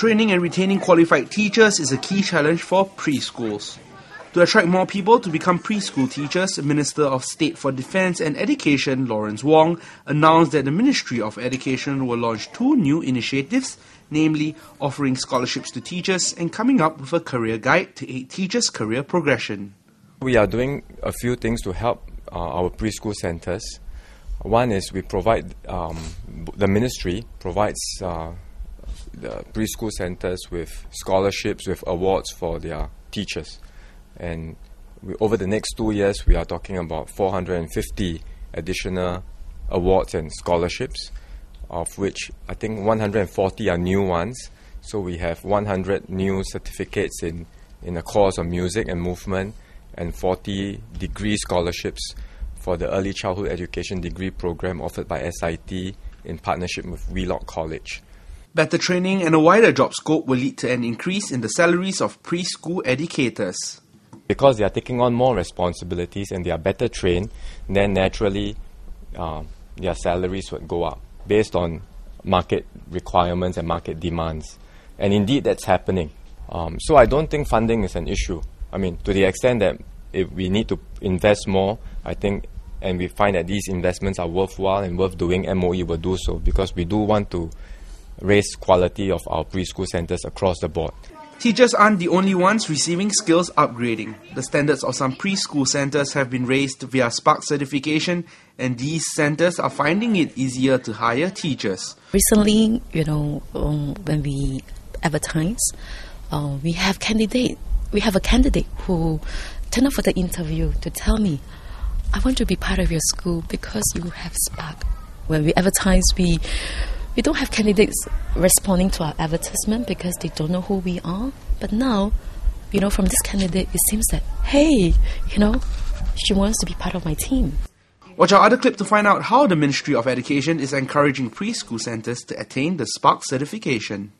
Training and retaining qualified teachers is a key challenge for preschools. To attract more people to become preschool teachers, Minister of State for Defence and Education Lawrence Wong announced that the Ministry of Education will launch two new initiatives, namely offering scholarships to teachers and coming up with a career guide to aid teachers' career progression. We are doing a few things to help uh, our preschool centres. One is we provide, um, the ministry provides uh, the preschool centres with scholarships, with awards for their teachers. And we, over the next two years, we are talking about 450 additional awards and scholarships, of which I think 140 are new ones. So we have 100 new certificates in, in the course of music and movement, and 40 degree scholarships for the Early Childhood Education degree program offered by SIT in partnership with Wheelock College. Better training and a wider job scope will lead to an increase in the salaries of preschool educators. Because they are taking on more responsibilities and they are better trained, then naturally uh, their salaries would go up based on market requirements and market demands. And indeed, that's happening. Um, so I don't think funding is an issue. I mean, to the extent that if we need to invest more, I think, and we find that these investments are worthwhile and worth doing, MOE will do so because we do want to raise quality of our preschool centers across the board. Teachers aren't the only ones receiving skills upgrading. The standards of some preschool centers have been raised via Spark certification, and these centers are finding it easier to hire teachers. Recently, you know, um, when we advertise, uh, we have candidate. We have a candidate who turned up for the interview to tell me, "I want to be part of your school because you have Spark." When we advertise, we we don't have candidates responding to our advertisement because they don't know who we are. But now, you know, from this candidate, it seems that, hey, you know, she wants to be part of my team. Watch our other clip to find out how the Ministry of Education is encouraging preschool centres to attain the Spark certification.